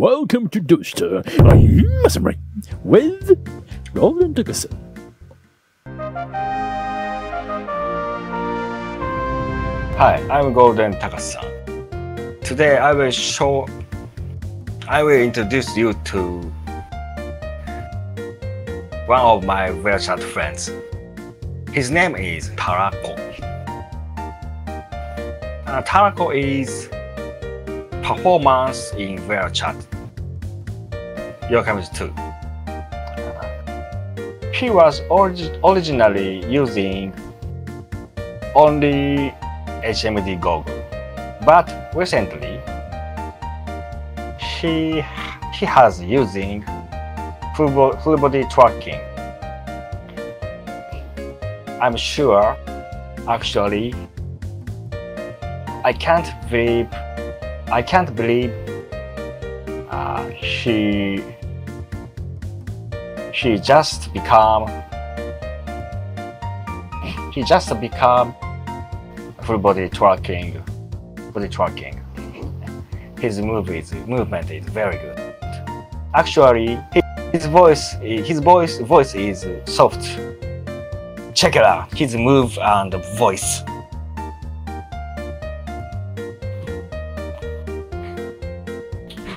welcome to Doorsta. I'm Masamurai with Golden Takasan. Hi, I'm Golden Takasan. Today I will show I will introduce you to one of my VRChat friends. His name is Tarako. Uh, Tarako is performance in VRChat. Welcome to. He was orig originally using only HMD goggle. But recently, he, he has using full, bo- full body tracking. I'm sure, actually, I can't believe, I can't believe uh, she, she just become, he just become full body tracking, body tracking. His move is, movement is very good. Actually, his, his voice, his voice, voice is soft. Check it out, his move and voice.